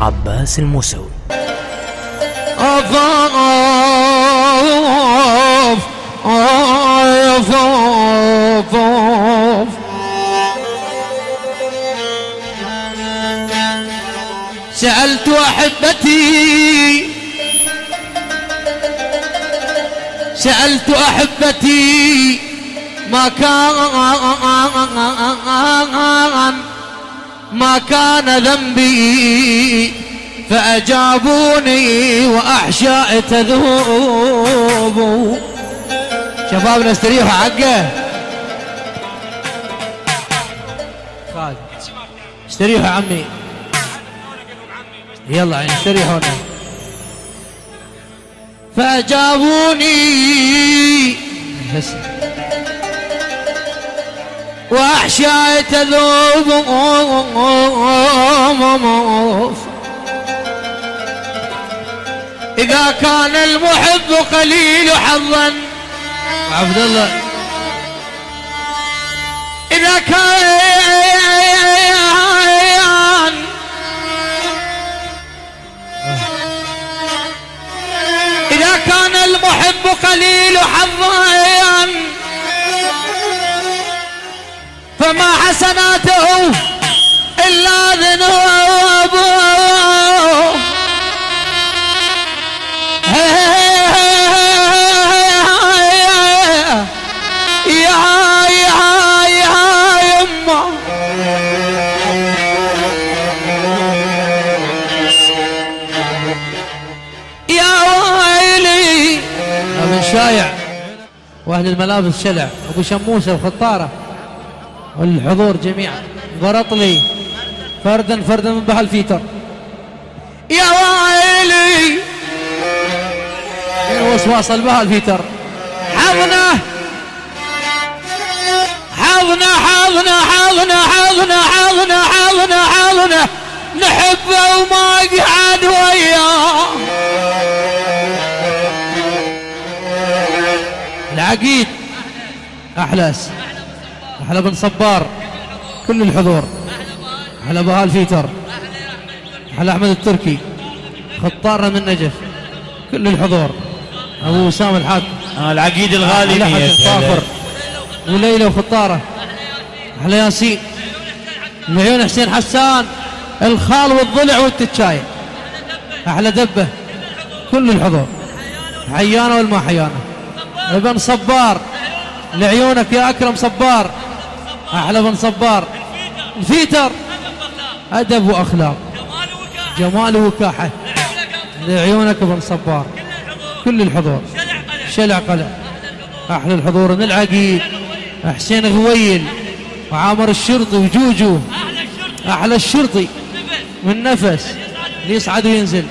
عباس الموسوي. أفاف أفاف سألت أحبتي سألت أحبتي ما كان ما كان ذنبي فأجابوني وأحشاء تذوب. شبابنا استريحوا حقه. استريحوا عمي. يلا استريحوا فأجابوني. وأحشاء تذوب إذا كان المحب قليل حظا. عبد الله إذا كان ابن شايع وأهل الملابس شلع أبو شموسه وخطاره والحضور جميعا. برطلي فردا فردا من بحل فيتر يا ويلي! وسواس البها الفيتر. حظنا حظنا حظنا حظنا حظنا حظنا حظنا حظنا نحبه وما قعد وياه. عقيد. أحلاس. أحلى بن صبار. كل الحضور. أحلى أبو هالفيتر أحلى أحمد التركي. خطارنا من نجف. كل الحضور. أبو وسام الحاج. آه، العقيد الغالي أحلى وليلى وخطارة. أحلى ياسين. العيون حسين حسان. الخال والضلع والتتشاي أحلى دبة. كل الحضور. حيانة والما حيانة. ابن صبار. لعيونك يا أكرم صبار. أحلى بن صبار. الفيتر. أدب وأخلاق. جمال وكاحه لعيونك ابن صبار. كل الحضور. شلع قلع. أحلى الحضور. من العقيد حسين غويل. وعامر الشرطي وجوجو. أحلى الشرطي. من نفس يصعد وينزل.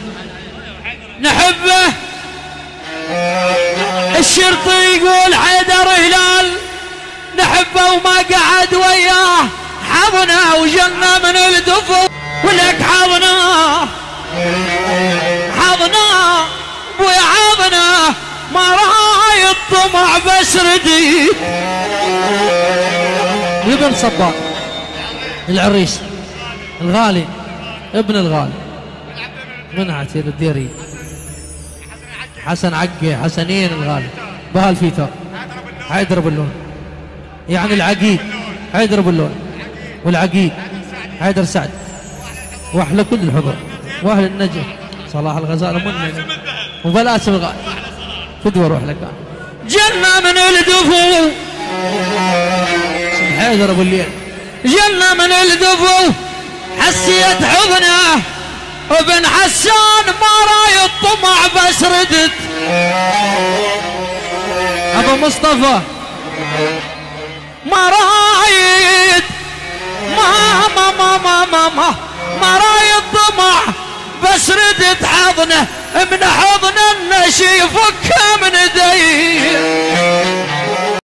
نحبه. الشرطي يقول حيدر هلال نحبه وما قعد وياه. حضنا وجنا من الدفو ولك حضنا حضنا ابويا حضنا ما راي الطمع بس ردي. ابن صباح. العريس. الغالي. ابن الغالي. من عتير الديري. حسن عقي حسنين الغالي. بهالفيتر حيدر باللون. يعني العقيد. حيدر باللون. والعقيد. حيدر سعد. واحلى كل الحضور. وأهل النجف صلاح الغزال من وبلاسم الغالي فدوى روح لك. جنة من الدفو. حيدر أبو الليل. جنة من الدفو. حسيت حضنه. ابن حسان ما راي الطمع بس ردت. مصطفى. ما رايد ما ما ما ما ما ما ما راي الطمع بس ردت حضنه من حضن النشي فكه من دي